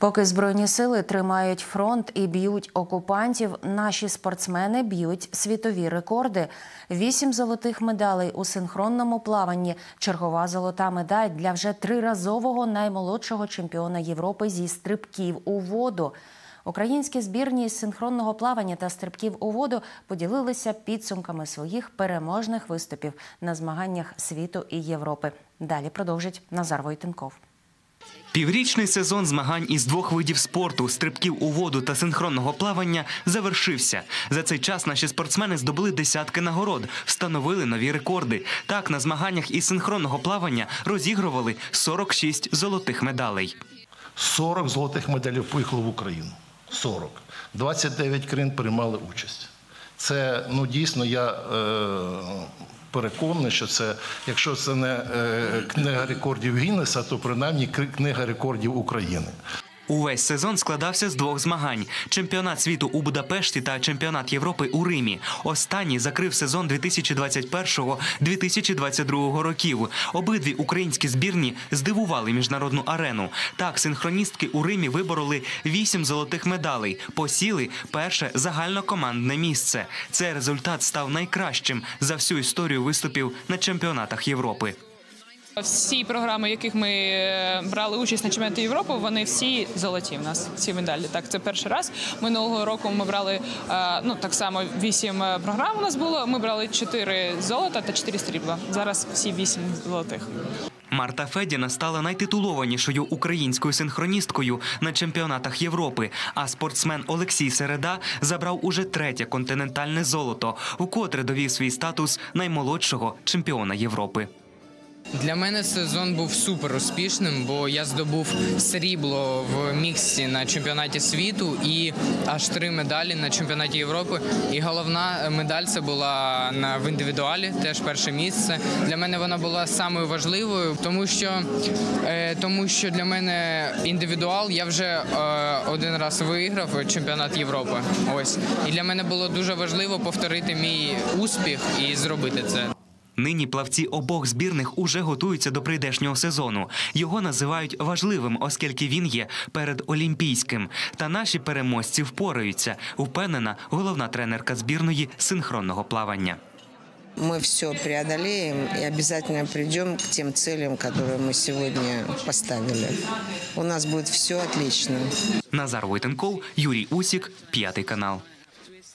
Поки збройні сили тримають фронт і б'ють окупантів, наші спортсмени б'ють світові рекорди. Вісім золотих медалей у синхронному плаванні. Чергова золота медаль для вже триразового наймолодшого чемпіона Європи зі стрибків у воду. Українські збірні з синхронного плавання та стрибків у воду поділилися підсумками своїх переможних виступів на змаганнях світу і Європи. Далі продовжить Назар Войтенков. Піврічний сезон змагань із двох видів спорту стрибків у воду та синхронного плавання завершився. За цей час наші спортсмени здобули десятки нагород, встановили нові рекорди. Так на змаганнях із синхронного плавання розігрували 46 золотих медалей. 40 золотих медалів поїхало в Україну. 40. 29 країн приймали участь. Це ну дійсно я е, переконаний, що це, якщо це не е, книга рекордів Гіннеса, то принаймні книга рекордів України. Увесь сезон складався з двох змагань: чемпіонат світу у Будапешті та чемпіонат Європи у Римі. Останній закрив сезон 2021-2022 років. Обидві українські збірні здивували міжнародну арену. Так, синхроністки у Римі вибороли вісім золотих медалей, посіли перше загальнокомандне місце. Цей результат став найкращим за всю історію виступів на чемпіонатах Європи. Всі програми, в яких ми е, брали участь на чемпіонаті Європи, вони всі золоті. В нас ці медалі. Так, це перший раз. Минулого року ми брали е, ну так само вісім е, програм. У нас було. Ми брали чотири золота та чотири срібла. Зараз всі вісім золотих. Марта Федіна стала найтитулованішою українською синхроністкою на чемпіонатах Європи. А спортсмен Олексій Середа забрав уже третє континентальне золото, вкотре довів свій статус наймолодшого чемпіона Європи. Для мене сезон був супер успішним, бо я здобув срібло в міксі на чемпіонаті світу і аж три медалі на чемпіонаті Європи. І головна медаль це була в індивідуалі, теж перше місце. Для мене вона була самою важливою, тому що, е, тому що для мене індивідуал я вже е, один раз виграв чемпіонат Європи. Ось і для мене було дуже важливо повторити мій успіх і зробити це. Нині плавці обох збірних уже готуються до прийдешнього сезону. Його називають важливим, оскільки він є передолімпійським. Та наші переможці впораються, впевнена головна тренерка збірної синхронного плавання. мы все преодолеем и обязательно придем к тем целям, которые мы сегодня поставили. У нас будет все отлично. Назар Войтенков, Юрій Усік, п'ятий канал.